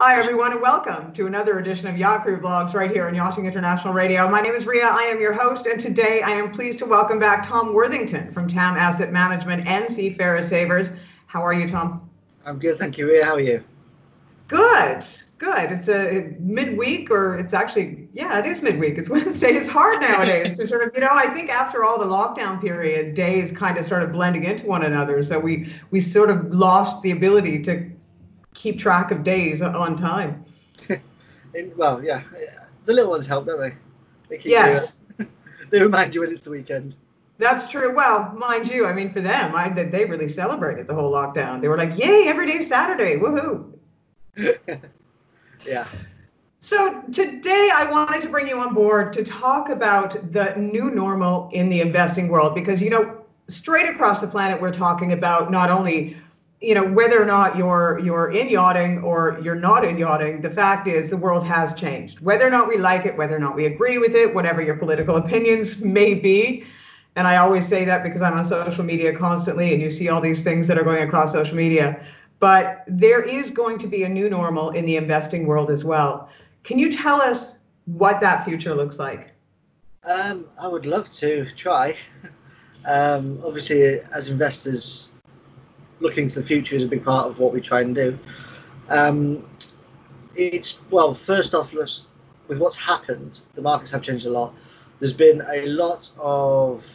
Hi, everyone, and welcome to another edition of Yacht Crew Vlogs right here on Yachting International Radio. My name is Ria. I am your host, and today I am pleased to welcome back Tom Worthington from TAM Asset Management and Seafarer Savers. How are you, Tom? I'm good, thank you, Ria. How are you? Good, good. It's a midweek, or it's actually, yeah, it is midweek. It's Wednesday. It's hard nowadays to sort of, you know, I think after all the lockdown period, days kind of started blending into one another. So we we sort of lost the ability to keep track of days on time. well, yeah, the little ones help, don't they? they yes. they remind you when it's the weekend. That's true. Well, mind you, I mean, for them, I they really celebrated the whole lockdown. They were like, "Yay, every day Saturday, woohoo!" yeah. So today I wanted to bring you on board to talk about the new normal in the investing world because you know, straight across the planet, we're talking about not only you know whether or not you're you're in yachting or you're not in yachting the fact is the world has changed. Whether or not we like it whether or not we agree with it whatever your political opinions may be. And i always say that because i'm on social media constantly and you see all these things that are going across social media. But there is going to be a new normal in the investing world as well. Can you tell us what that future looks like? Um, i would love to try. Um, obviously as investors looking to the future is a big part of what we try and do. Um, it's well, first off, with what's happened, the markets have changed a lot. There's been a lot of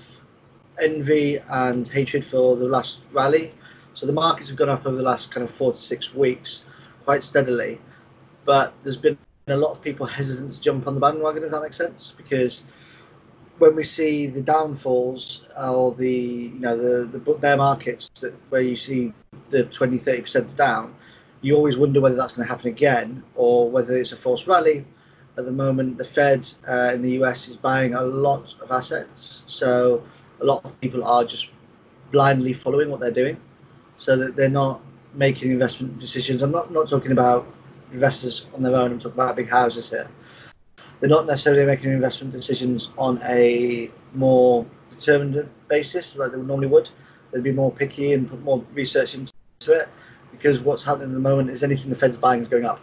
envy and hatred for the last rally. So the markets have gone up over the last kind of four to six weeks quite steadily. But there's been a lot of people hesitant to jump on the bandwagon, if that makes sense, because when we see the downfalls or the you know the the bear markets that where you see the 20 30 percent down you always wonder whether that's going to happen again or whether it's a false rally. At the moment the fed uh, in the us is buying a lot of assets. So a lot of people are just blindly following what they're doing so that they're not making investment decisions. I'm not not talking about investors on their own i'm talking about big houses here they're not necessarily making investment decisions on a more determined basis like they normally would. They'd be more picky and put more research into it because what's happening at the moment is anything the Fed's buying is going up.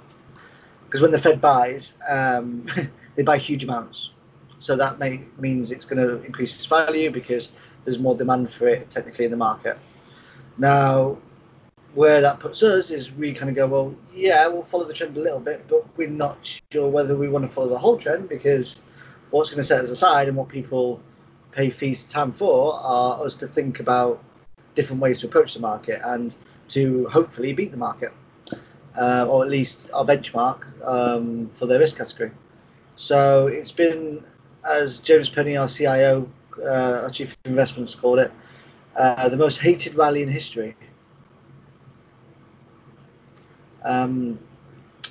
Because when the Fed buys, um, they buy huge amounts. So that may, means it's going to increase its value because there's more demand for it technically in the market. Now, where that puts us is we kind of go, well, yeah, we'll follow the trend a little bit, but we're not sure whether we want to follow the whole trend because what's going to set us aside and what people pay fees to TAM for are us to think about different ways to approach the market and to hopefully beat the market, uh, or at least our benchmark um, for their risk category. So it's been, as James Penny, our CIO, uh, our chief investments called it, uh, the most hated rally in history. Um,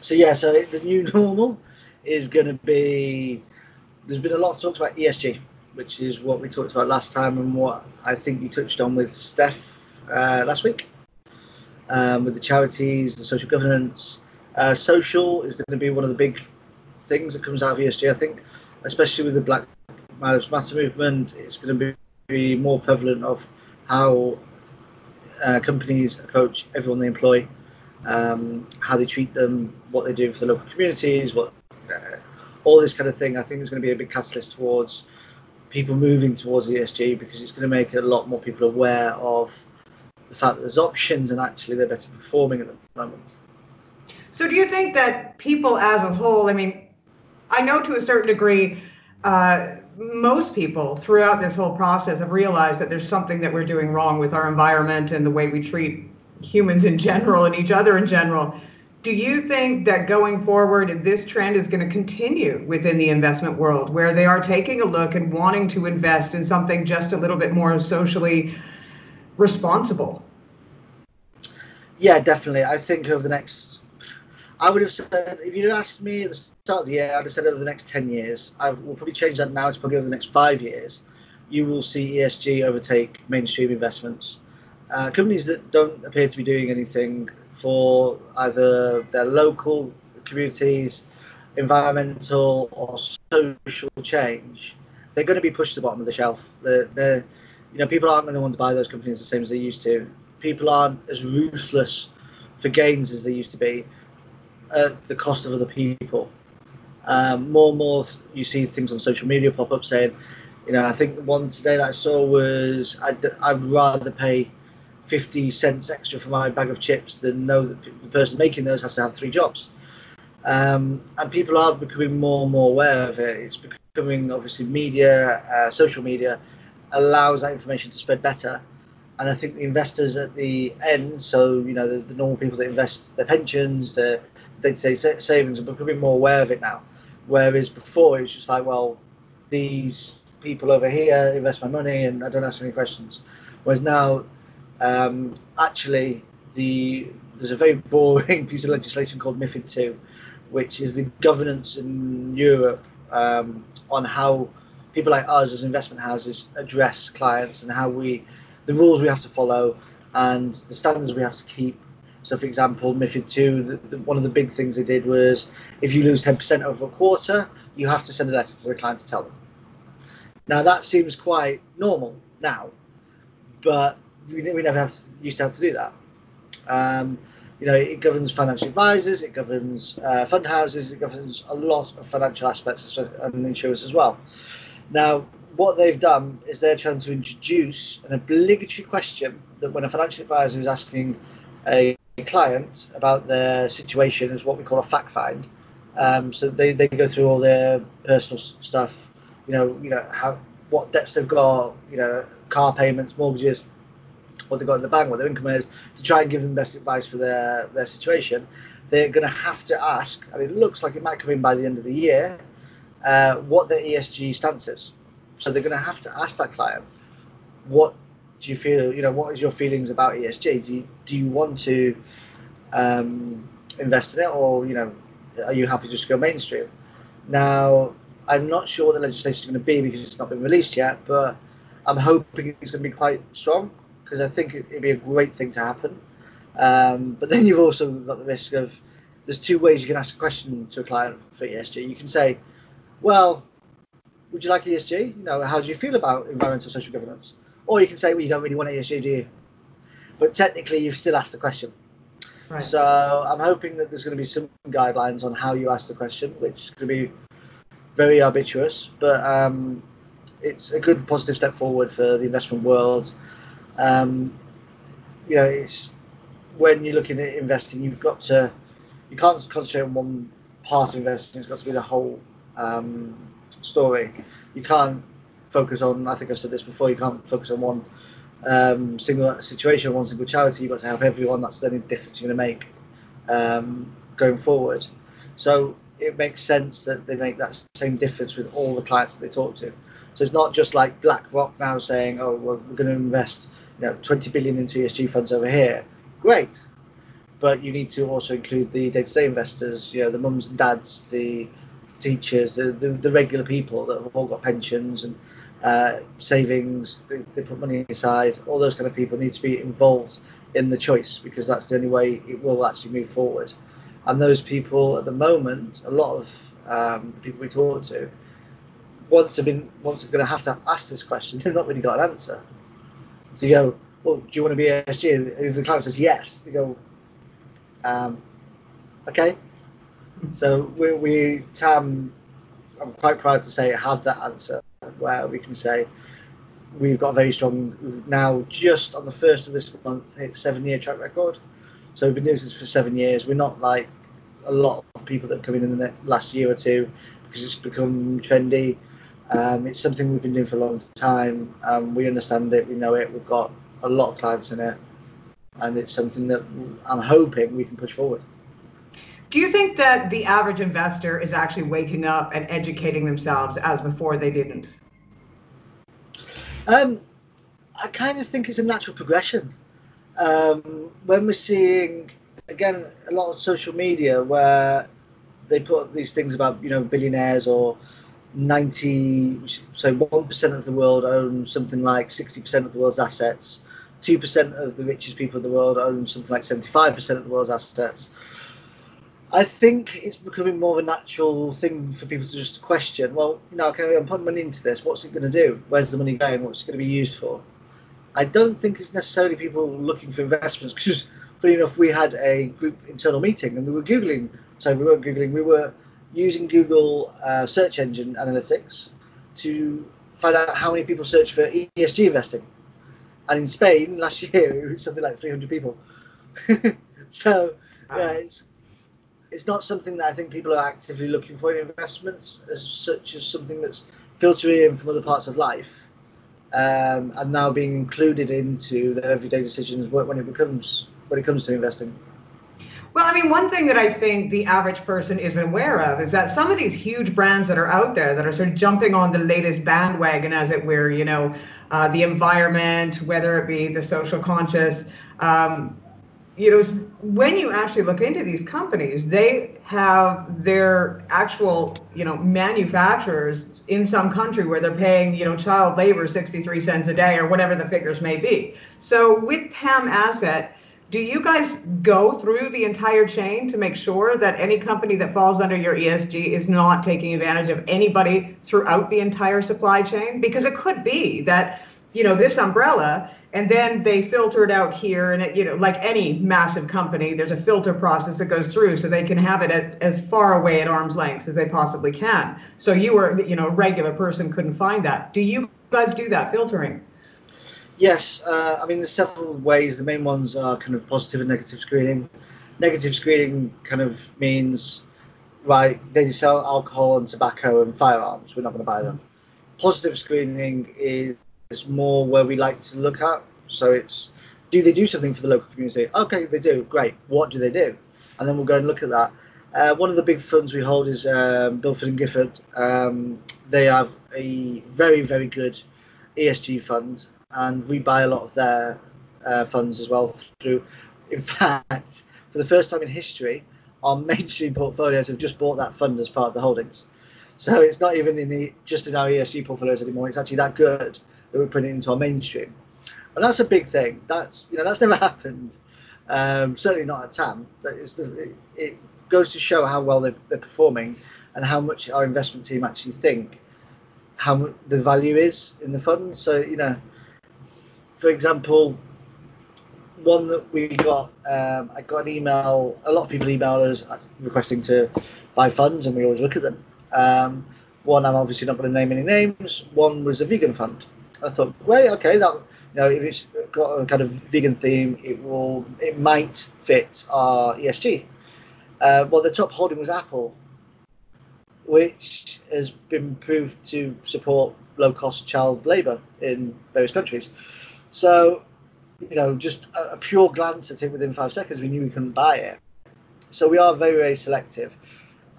so yeah, so the new normal is going to be. There's been a lot of about ESG, which is what we talked about last time, and what I think you touched on with Steph uh, last week, um, with the charities, the social governance. Uh, social is going to be one of the big things that comes out of ESG. I think, especially with the Black Lives Matter movement, it's going to be, be more prevalent of how uh, companies approach everyone they employ um, how they treat them, what they do for the local communities, what uh, all this kind of thing. I think is going to be a big catalyst towards people moving towards ESG because it's going to make a lot more people aware of the fact that there's options and actually they're better performing at the moment. So, do you think that people as a whole, I mean, I know to a certain degree, uh, most people throughout this whole process have realized that there's something that we're doing wrong with our environment and the way we treat humans in general and each other in general. Do you think that going forward, this trend is going to continue within the investment world where they are taking a look and wanting to invest in something just a little bit more socially responsible? Yeah, definitely. I think over the next, I would have said, if you'd asked me at the start of the year, I'd have said over the next 10 years. I will probably change that now. It's probably over the next five years. You will see ESG overtake mainstream investments uh, companies that don't appear to be doing anything for either their local communities, environmental or social change, they're going to be pushed to the bottom of the shelf. They're, they're you know, people aren't going to want to buy those companies the same as they used to. People aren't as ruthless for gains as they used to be. at the cost of other people. Um, more and more, you see things on social media pop up saying, you know, I think one today that I saw was I'd, I'd rather pay 50 cents extra for my bag of chips than know that the person making those has to have three jobs. Um, and people are becoming more and more aware of it. It's becoming obviously media, uh, social media allows that information to spread better. And I think the investors at the end, so you know the, the normal people that invest their pensions, their day-to-day savings, are becoming more aware of it now. Whereas before it was just like, well, these people over here invest my money and I don't ask any questions. Whereas now, um, actually, the there's a very boring piece of legislation called MIFID II, which is the governance in Europe um, on how people like us as investment houses address clients and how we, the rules we have to follow and the standards we have to keep. So, for example, MIFID II, the, the, one of the big things they did was if you lose 10% over a quarter, you have to send a letter to the client to tell them. Now, that seems quite normal now, but we, we never have used to have to do that. Um, you know, it governs financial advisors, it governs uh, fund houses, it governs a lot of financial aspects and insurance as well. Now, what they've done is they're trying to introduce an obligatory question that when a financial advisor is asking a client about their situation is what we call a fact find. Um, so they, they go through all their personal stuff, you know, you know how what debts they've got, you know, car payments, mortgages, what they've got in the bank, what their income is, to try and give them best advice for their, their situation, they're going to have to ask, and it looks like it might come in by the end of the year, uh, what their ESG stance is. So they're going to have to ask that client, what do you feel, you know, what is your feelings about ESG? Do you, do you want to um, invest in it or, you know, are you happy to just go mainstream? Now, I'm not sure what the legislation is going to be because it's not been released yet, but I'm hoping it's going to be quite strong because I think it'd be a great thing to happen. Um, but then you've also got the risk of there's two ways you can ask a question to a client for ESG. You can say, well, would you like ESG? You know, how do you feel about environmental social governance? Or you can say, well, you don't really want ESG, do you? But technically, you've still asked the question. Right. So I'm hoping that there's going to be some guidelines on how you ask the question, which is going to be very arbitrary, but um, it's a good positive step forward for the investment world um, you know, it's when you're looking at investing, you've got to you can't concentrate on one part of investing. It's got to be the whole um, story. You can't focus on. I think I've said this before. You can't focus on one um, single situation, one single charity. You've got to help everyone. That's the only difference you're going to make um, going forward. So it makes sense that they make that same difference with all the clients that they talk to. So it's not just like BlackRock now saying, "Oh, well, we're going to invest you know 20 billion into ESG funds over here, great. But you need to also include the day-to-day investors, you know, the mums and dads, the teachers, the, the, the regular people that have all got pensions and uh, savings, they, they put money aside. All those kind of people need to be involved in the choice because that's the only way it will actually move forward. And those people at the moment, a lot of um, the people we talk to, once have been once are going to have to ask this question, they've not really got an answer. So you go, well, do you want to be ESG? And if the client says yes, you go, um, okay. So we, we TAM, I'm quite proud to say, have that answer where we can say we've got a very strong, now just on the first of this month, hit seven year track record. So we've been doing this for seven years. We're not like a lot of people that come in in the last year or two because it's become trendy. Um, it's something we've been doing for a long time. Um, we understand it, we know it, we've got a lot of clients in it, and it's something that I'm hoping we can push forward. Do you think that the average investor is actually waking up and educating themselves as before they didn't? Um, I kind of think it's a natural progression. Um, when we're seeing, again, a lot of social media where they put up these things about, you know, billionaires or 90 so 1% of the world own something like 60% of the world's assets. 2% of the richest people in the world own something like 75% of the world's assets. I think it's becoming more of a natural thing for people to just question well you know okay i'm putting money into this what's it going to do? Where's the money going? What's it going to be used for? I don't think it's necessarily people looking for investments because funny enough we had a group internal meeting and we were googling So we weren't googling. We were using Google uh, search engine analytics to find out how many people search for ESG investing. And in Spain last year, it was something like 300 people. so yeah, it's it's not something that I think people are actively looking for in investments as such as something that's filtering in from other parts of life um, and now being included into their everyday decisions when it becomes when it comes to investing. Well, I mean, one thing that I think the average person isn't aware of is that some of these huge brands that are out there that are sort of jumping on the latest bandwagon, as it were, you know, uh, the environment, whether it be the social conscious, um, you know, when you actually look into these companies, they have their actual, you know, manufacturers in some country where they're paying, you know, child labor 63 cents a day or whatever the figures may be. So with TAM Asset, do you guys go through the entire chain to make sure that any company that falls under your ESG is not taking advantage of anybody throughout the entire supply chain? Because it could be that, you know, this umbrella and then they filter it out here and it, you know like any massive company there's a filter process that goes through so they can have it at, as far away at arm's length as they possibly can. So you were you know a regular person couldn't find that. Do you guys do that filtering yes uh, i mean there's several ways the main ones are kind of positive and negative screening negative screening kind of means right they sell alcohol and tobacco and firearms we're not going to buy them positive screening is more where we like to look at. So it's do they do something for the local community? Okay, they do. Great. What do they do? And then we'll go and look at that. Uh, one of the big funds we hold is um, Bilford and Gifford. Um, they have a very, very good ESG fund, and we buy a lot of their uh, funds as well through. In fact, for the first time in history, our mainstream portfolios have just bought that fund as part of the holdings. So it's not even in the just in our ESG portfolios anymore. It's actually that good that we're putting into our mainstream. And that's a big thing. That's you know that's never happened. Um, certainly not at TAM. That is the, it, it, goes to show how well they're, they're, performing and how much our investment team actually think how the value is in the fund. So you know, for example, one that we got, um, I got an email. A lot of people email us requesting to buy funds, and we always look at them. Um, one, I'm obviously not going to name any names. One was a vegan fund. I thought, wait, okay, that you know, if it's got a kind of vegan theme, it will, it might fit our ESG. Uh, well, the top holding was Apple, which has been proved to support low-cost child labour in various countries. So, you know, just a, a pure glance at it within five seconds, we knew we couldn't buy it. So we are very, very selective.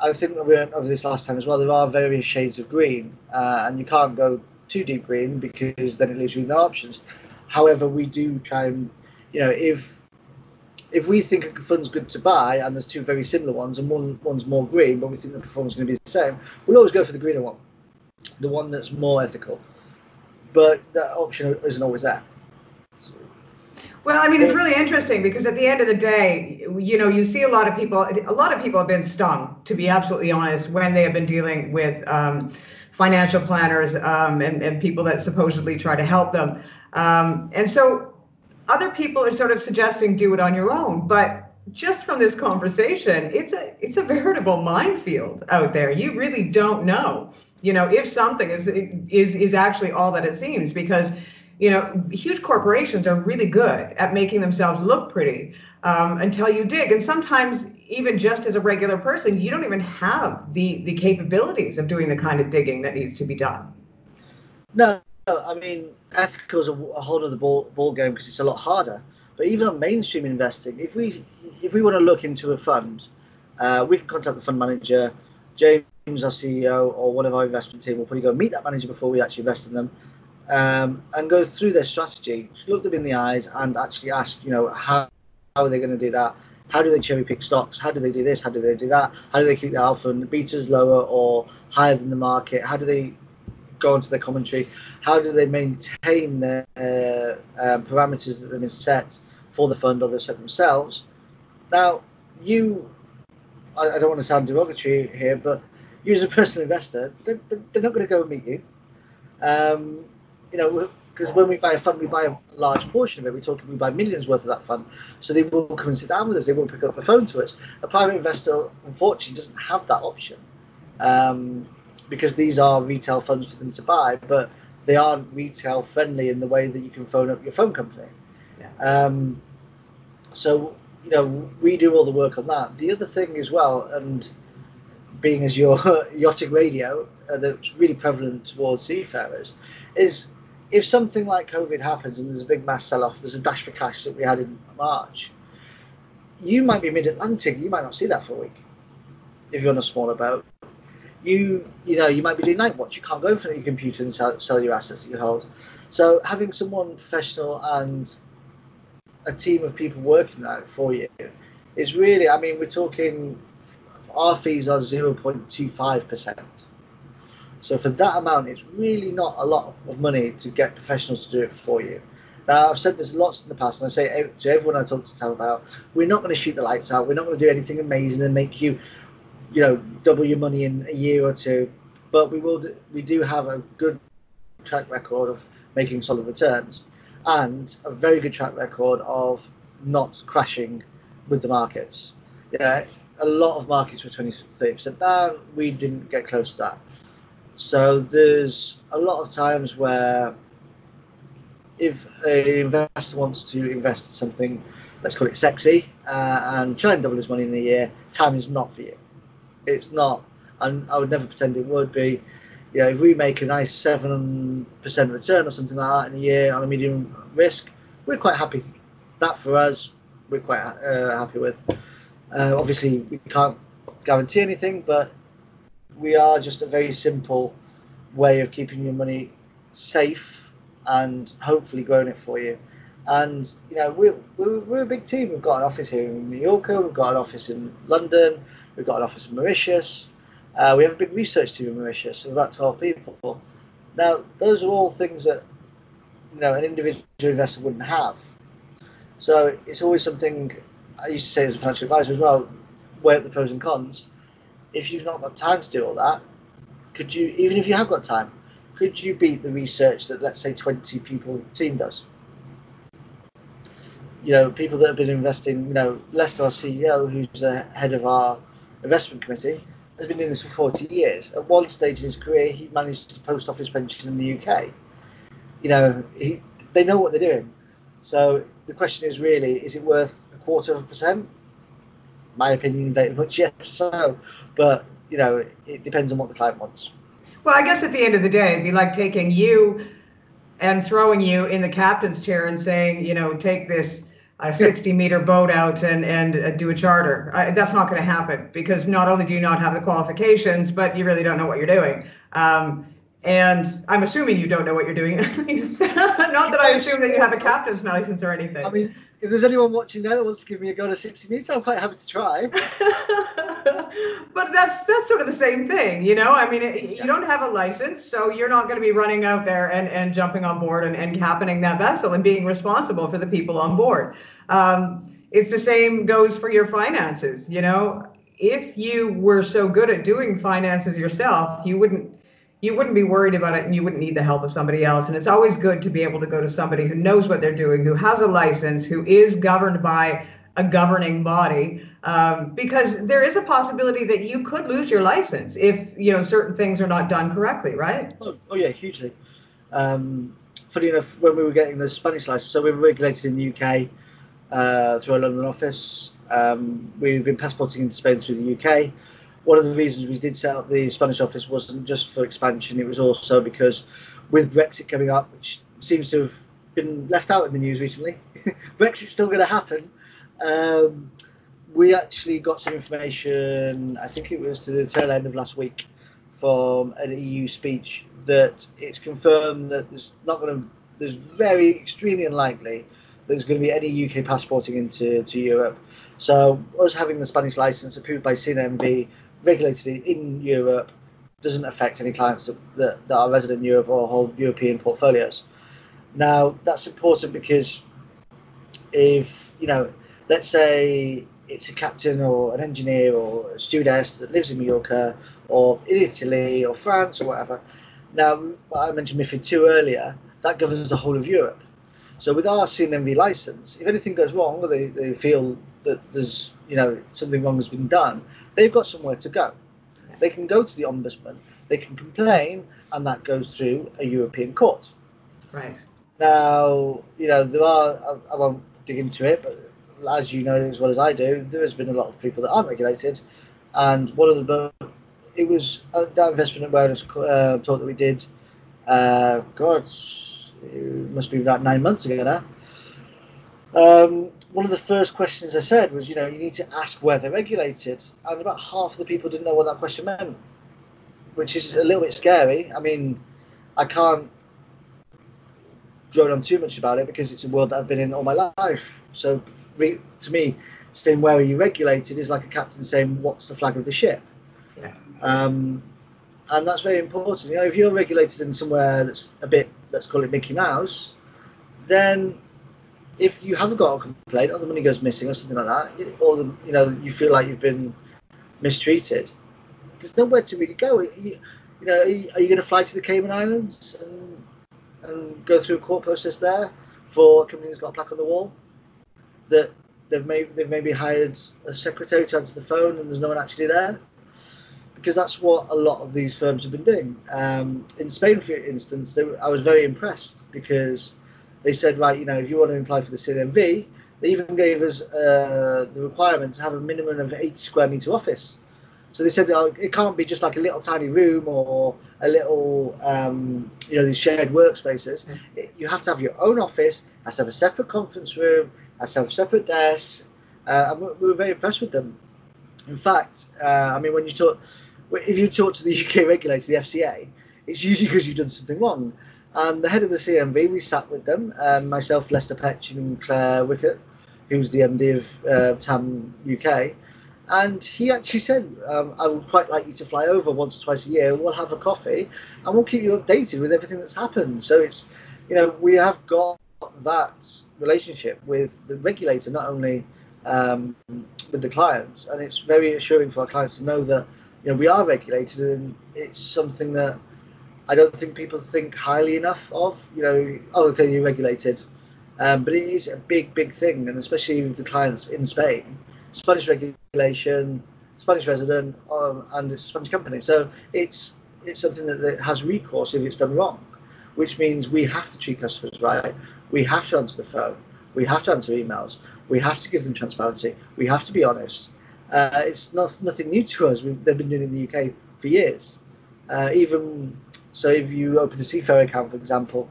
I think we went over this last time as well. There are various shades of green, uh, and you can't go too deep green because then it leaves you no options. However, we do try and, you know, if if we think a fund's good to buy and there's two very similar ones and one one's more green, but we think the performance is going to be the same, we'll always go for the greener one, the one that's more ethical. But that option isn't always there. Well, I mean, it's really interesting because at the end of the day, you know, you see a lot of people. A lot of people have been stung, to be absolutely honest, when they have been dealing with. Um, financial planners um, and, and people that supposedly try to help them. Um, and so other people are sort of suggesting do it on your own, but just from this conversation, it's a it's a veritable minefield out there. You really don't know, you know, if something is is is actually all that it seems because you know, huge corporations are really good at making themselves look pretty um, until you dig. And sometimes, even just as a regular person, you don't even have the the capabilities of doing the kind of digging that needs to be done. No, I mean, ethical is a, a whole other ball, ball game because it's a lot harder. But even on mainstream investing, if we if we want to look into a fund, uh, we can contact the fund manager, James, our CEO, or one of our investment team We'll probably go meet that manager before we actually invest in them um, and go through their strategy, look them in the eyes, and actually ask, you know, how, how are they going to do that? How do they cherry pick stocks? How do they do this? How do they do that? How do they keep the alpha and the betas lower or higher than the market? How do they go into their commentary? How do they maintain their uh, um, parameters that they've been set for the fund or they set themselves? Now, you, I, I, don't want to sound derogatory here, but you as a personal investor, they're, they're not going to go and meet you. Um, you know, because when we buy a fund, we buy a large portion of it. We're talking we buy millions worth of that fund, so they will come and sit down with us. They will pick up the phone to us. A private investor, unfortunately, doesn't have that option um, because these are retail funds for them to buy, but they aren't retail friendly in the way that you can phone up your phone company. Yeah. Um, so you know we do all the work on that. The other thing as well, and being as your yachting radio uh, that's really prevalent towards seafarers, is if something like COVID happens and there's a big mass sell off, there's a dash for cash that we had in March, you might be mid Atlantic, you might not see that for a week if you're on a smaller boat. You you know, you might be doing night watch, you can't go in front of your computer and sell, sell your assets that you hold. So having someone professional and a team of people working that for you is really I mean we're talking our fees are 0.25%. So for that amount, it's really not a lot of money to get professionals to do it for you. Now, I've said this lots in the past, and I say to everyone I talk to about, we're not going to shoot the lights out. We're not going to do anything amazing and make you, you know, double your money in a year or two. But we will. Do, we do have a good track record of making solid returns, and a very good track record of not crashing with the markets. Yeah, a lot of markets were 20, 30% down. We didn't get close to that. So there's a lot of times where if an investor wants to invest in something, let's call it sexy, uh, and try and double his money in a year, time is not for you. It's not, and I would never pretend it would be. You know, if we make a nice seven percent return or something like that in a year on a medium risk, we're quite happy. That for us, we're quite uh, happy with. Uh, obviously, we can't guarantee anything, but we are just a very simple way of keeping your money safe and hopefully growing it for you. And you know, we're, we're, we're a big team. We've got an office here in Mallorca. We've got an office in London. We've got an office in Mauritius. Uh, we have a big research team in Mauritius of about 12 people. Now, those are all things that you know an individual investor wouldn't have. So it's always something I used to say as a financial advisor as well, weigh up the pros and cons. If you've not got time to do all that, could you, even if you have got time, could you beat the research that let's say 20 people team does? You know, people that have been investing, you know, Lester, our CEO, who's the head of our investment committee, has been doing this for 40 years. At one stage in his career, he managed a post office pension in the UK. You know, he, they know what they're doing. So the question is really, is it worth a quarter of a percent. My opinion, very much yes. So, but you know, it depends on what the client wants. Well, I guess at the end of the day, it'd be like taking you and throwing you in the captain's chair and saying, you know, take this a 60 meter boat out and and uh, do a charter. Uh, that's not going to happen because not only do you not have the qualifications, but you really don't know what you're doing. Um, and I'm assuming you don't know what you're doing. not that I assume that you have a captain's license or anything. I mean, if there's anyone watching there that wants to give me a go to 60 meters, I'm quite happy to try. but that's that's sort of the same thing, you know. I mean, it, you don't have a license, so you're not going to be running out there and, and jumping on board and, and captaining that vessel and being responsible for the people on board. Um, it's the same goes for your finances, you know. If you were so good at doing finances yourself, you wouldn't you wouldn't be worried about it and you wouldn't need the help of somebody else. And it's always good to be able to go to somebody who knows what they're doing, who has a license, who is governed by a governing body, um, because there is a possibility that you could lose your license if you know certain things are not done correctly, right? Oh, oh yeah, hugely. Um, funny enough, when we were getting the Spanish license, so we were regulated in the UK uh, through our London office. Um, we've been passporting into Spain through the UK one of the reasons we did set up the Spanish office wasn't just for expansion, it was also because with Brexit coming up, which seems to have been left out in the news recently, Brexit's still going to happen. Um, we actually got some information, I think it was to the tail end of last week, from an EU speech that it's confirmed that there's not going to, there's very extremely unlikely there's going to be any UK passporting into to Europe. So us having the Spanish license approved by CNMV regulated in Europe doesn't affect any clients that, that, that are resident in Europe or hold European portfolios. Now, that's important because if, you know, let's say it's a captain or an engineer or a stewardess that lives in Mallorca or in Italy or France or whatever. Now, I mentioned MIFID 2 earlier. that governs the whole of Europe. So with our CNMV license, if anything goes wrong or they, they feel that there's you know something wrong has been done, they've got somewhere to go. They can go to the ombudsman, they can complain, and that goes through a European court. Right. Now, you know, there are, I, I won't dig into it, but as you know as well as I do, there has been a lot of people that aren't regulated. And one of the, it was uh, that investment awareness uh, talk that we did, uh, God, it must be about nine months ago now. Um, one of the first questions I said was, you know, you need to ask where they're regulated. And about half the people didn't know what that question meant, which is a little bit scary. I mean, I can't drone on too much about it because it's a world that I've been in all my life. So re- to me, saying where are you regulated is like a captain saying what's the flag of the ship. Yeah. Um, and that's very important. You know, if you're regulated in somewhere that's a bit, let's call it Mickey Mouse, then if you haven't got a complaint or the money goes missing or something like that, or the, you know you feel like you've been mistreated, there's nowhere to really go. You, you know, are you, you going to fly to the Cayman Islands and and go through a court process there for a company that's got a plaque on the wall that they've maybe they've maybe hired a secretary to answer the phone and there's no one actually there because that's what a lot of these firms have been doing. Um, in Spain, for instance, I was very impressed because they said, right, you know, if you want to apply for the CNMV, they even gave us uh, the requirement to have a minimum of 80 square meter office. So they said oh, it can't be just like a little tiny room or a little, um, you know, these shared workspaces. Mm. It, you have to have your own office, has to have a separate conference room, has to have a separate desk. Uh, and we were very impressed with them. In fact, uh, I mean, when you talk, if you talk to the UK regulator, the FCA, it's usually because you've done something wrong. And the head of the CMV, we sat with them, um, myself, Lester Petch, and Claire Wickett, who's the MD of uh, TAM UK and he actually said, um, I would quite like you to fly over once or twice a year. We'll have a coffee and we'll keep you updated with everything that's happened. So it's, you know, we have got that relationship with the regulator, not only um, with the clients. And it's very assuring for our clients to know that, you know, we are regulated and it's something that I don't think people think highly enough of. You know, oh, okay, you're regulated. Um, but it is a big, big thing. And especially with the clients in Spain Spanish regulation, Spanish resident, um, and it's a Spanish company. So it's it's something that, that has recourse if it's done wrong, which means we have to treat customers right. We have to answer the phone. We have to answer emails. We have to give them transparency. We have to be honest. Uh, it's not nothing new to us. We've, they've been doing it in the UK for years. Uh, even so, if you open a Seafarer account, for example,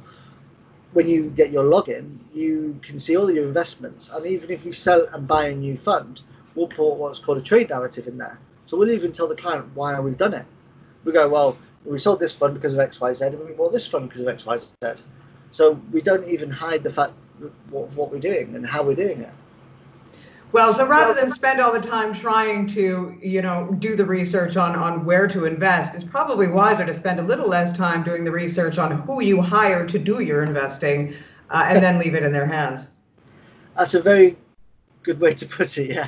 when you get your login, you can see all your investments. And even if you sell and buy a new fund, we'll put what's called a trade narrative in there. So we'll even tell the client why we've done it. We go, well, we sold this fund because of X, Y, Z, and we bought this fund because of X, Y, Z. So we don't even hide the fact what, what we're doing and how we're doing it. Well, so rather than spend all the time trying to, you know, do the research on on where to invest, it's probably wiser to spend a little less time doing the research on who you hire to do your investing, uh, and then leave it in their hands. That's a very good way to put it. Yeah.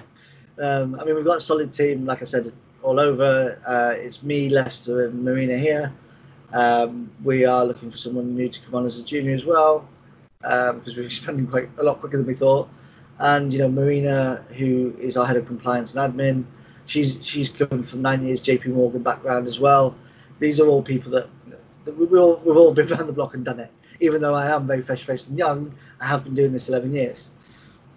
Um, I mean, we've got a solid team, like I said, all over. Uh, it's me, Lester, and Marina here. Um, we are looking for someone new to come on as a junior as well, um, because we're expanding quite a lot quicker than we thought. And you know, Marina, who is our head of compliance and admin, she's she's come from nine years JP Morgan background as well. These are all people that, that we all, we've all been around the block and done it. Even though I am very fresh faced and young, I have been doing this 11 years.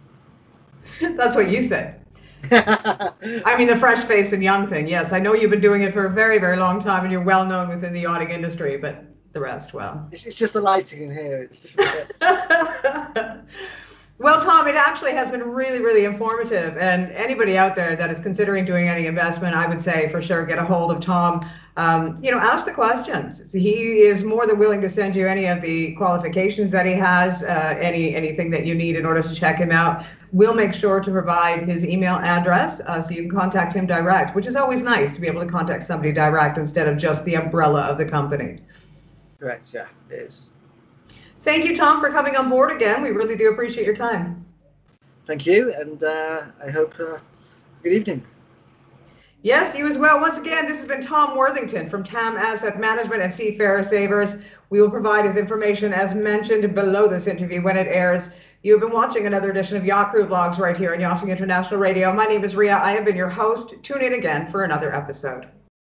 That's what you said. I mean, the fresh face and young thing. Yes, I know you've been doing it for a very, very long time and you're well known within the yachting industry, but the rest, well. It's, it's just the lighting in here. Well, Tom, it actually has been really, really informative. And anybody out there that is considering doing any investment, I would say for sure get a hold of Tom. Um, you know, ask the questions. He is more than willing to send you any of the qualifications that he has, uh, any anything that you need in order to check him out. We'll make sure to provide his email address uh, so you can contact him direct, which is always nice to be able to contact somebody direct instead of just the umbrella of the company. Correct, yeah, it is. Thank you, Tom, for coming on board again. We really do appreciate your time. Thank you, and uh, I hope uh, good evening. Yes, you as well. Once again, this has been Tom Worthington from TAM Asset Management and Seafarer Savers. We will provide his information as mentioned below this interview when it airs. You have been watching another edition of Yacht Crew Vlogs right here on Yachting International Radio. My name is Ria. I have been your host. Tune in again for another episode.